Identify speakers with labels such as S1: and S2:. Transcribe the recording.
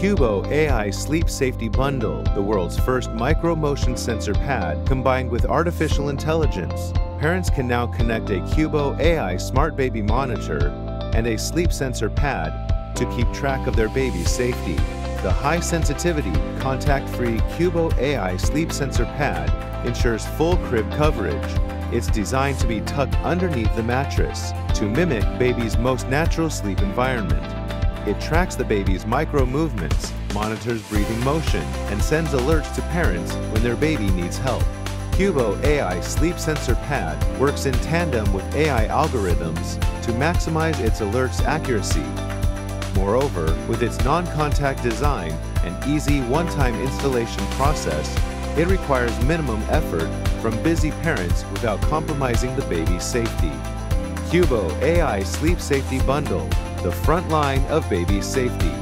S1: Cubo AI Sleep Safety Bundle, the world's first micro motion sensor pad combined with artificial intelligence. Parents can now connect a Cubo AI Smart Baby Monitor and a sleep sensor pad to keep track of their baby's safety. The high sensitivity, contact free Cubo AI Sleep Sensor Pad ensures full crib coverage. It's designed to be tucked underneath the mattress to mimic baby's most natural sleep environment. It tracks the baby's micro movements, monitors breathing motion, and sends alerts to parents when their baby needs help. Cubo AI Sleep Sensor Pad works in tandem with AI algorithms to maximize its alerts accuracy. Moreover, with its non-contact design and easy one-time installation process, it requires minimum effort from busy parents without compromising the baby's safety. Cubo AI Sleep Safety Bundle, the front line of baby safety.